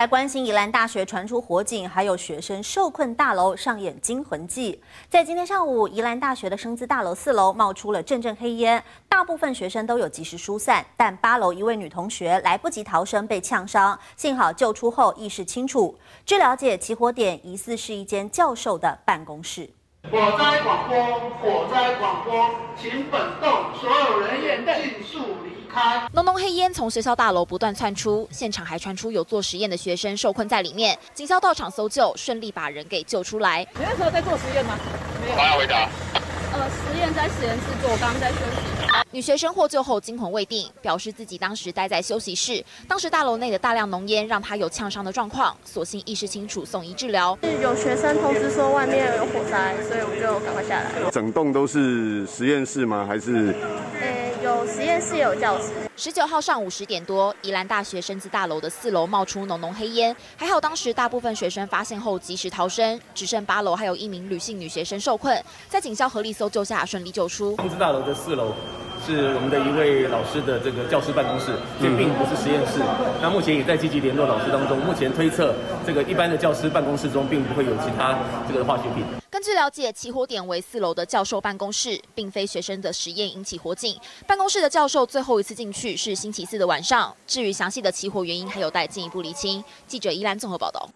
来关心宜兰大学传出火警，还有学生受困大楼上演惊魂记。在今天上午，宜兰大学的生资大楼四楼冒出了阵阵黑烟，大部分学生都有及时疏散，但八楼一位女同学来不及逃生被呛伤，幸好救出后意识清楚。据了解，起火点疑似是一间教授的办公室。火灾广播，火灾广播，请本栋所有人员尽速离开。浓浓黑烟从学校大楼不断窜出，现场还传出有做实验的学生受困在里面。警校到场搜救，顺利把人给救出来。你那时候在做实验吗？没有。回答。呃，实验在实验室做，我刚刚在休息。女学生获救后惊魂未定，表示自己当时待在休息室，当时大楼内的大量浓烟让她有呛伤的状况，所幸意识清楚，送医治疗。有学生通知说外面有火灾，所以我们就赶快下来。整栋都是实验室吗？还是？有实验室，有教室。十九号上午十点多，宜兰大学生资大楼的四楼冒出浓浓黑烟，还好当时大部分学生发现后及时逃生，只剩八楼还有一名女性女学生受困，在警校合力搜救下顺利救出。生资大楼的四楼。是我们的一位老师的这个教师办公室，这并不是实验室。那目前也在积极联络老师当中。目前推测，这个一般的教师办公室中并不会有其他这个化学品。根据了解，起火点为四楼的教授办公室，并非学生的实验引起火警。办公室的教授最后一次进去是星期四的晚上。至于详细的起火原因，还有待进一步厘清。记者依兰综合报道。